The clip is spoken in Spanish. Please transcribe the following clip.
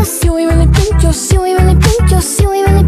you, we really think you, you, we really think you, you, we really